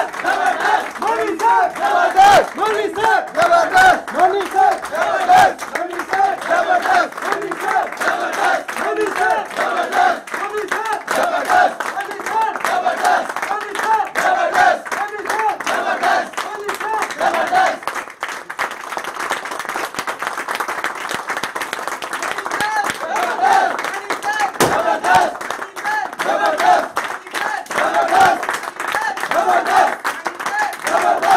Kavacak! Kavacak! Kavacak! Kavacak! Bravo.